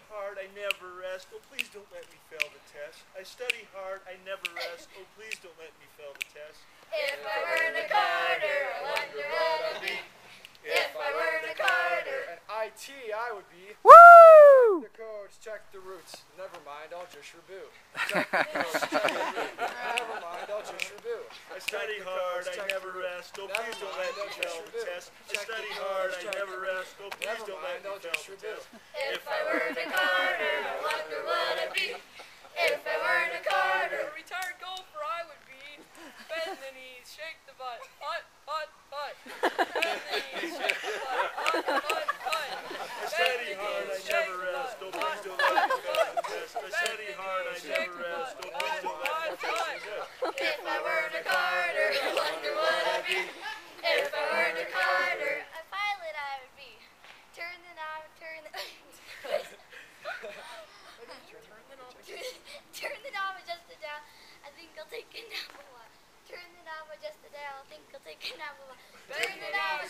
study hard, I never rest. Oh, please don't let me fail the test. I study hard, I never rest. Oh, please don't let me fail the test. If I weren't a Carter, I wonder what I'd be. If I were Carter, an IT I would be. Woo! Check the codes, check the roots. Never mind, I'll just reboot. Check the codes, check the roots. Rest. Oh, please don't let me fail the test. I study hard, I never rest. Oh, please don't let me I'll fail the test. If I were a Carter, I wonder what I'd be. If I weren't a Carter, A retired golfer I would be. Bend the knees, shake the butt. Hut, hut, hut. Bend the knees, shake the butt. Hut, hut, hut. I study hard, I never rest. Oh, please don't let me fail the test. I study hard, I never rest. Oh, please don't let me fail the test. if I weren't a Carter, I wonder what I'd be. If I weren't a Carter, a pilot I would be. Turn the knob, turn the. turn the knob, adjust it down. I think I'll take a nap a while. Turn the knob, adjust it down. I think I'll take a nap. Turn the knob, it down.